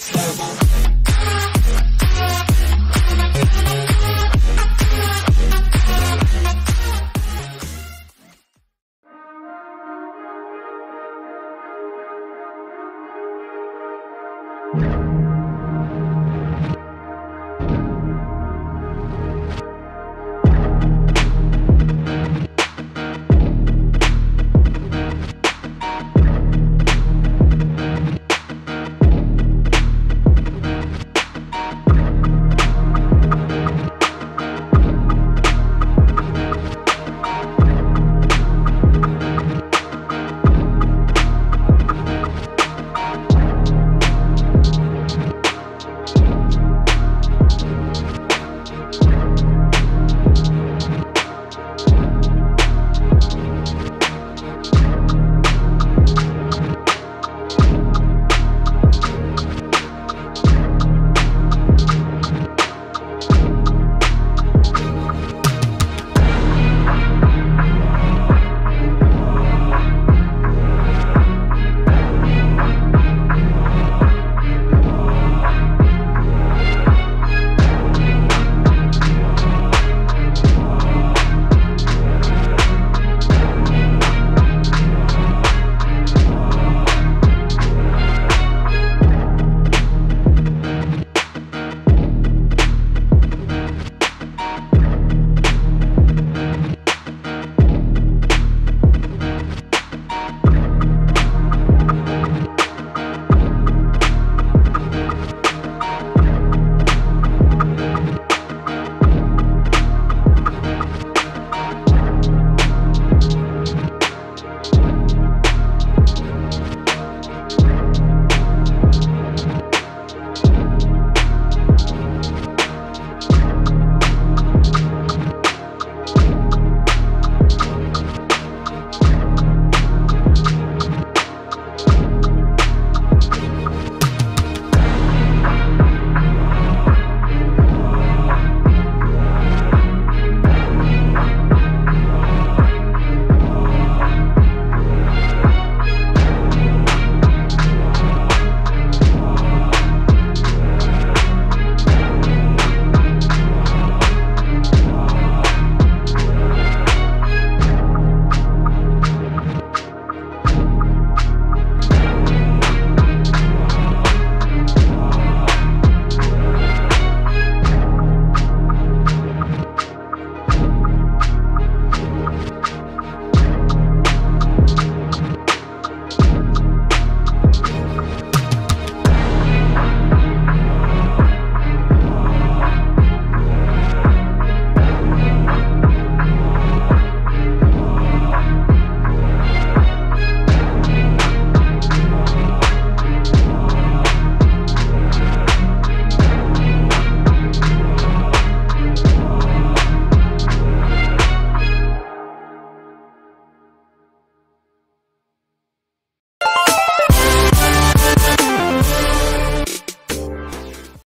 Stable.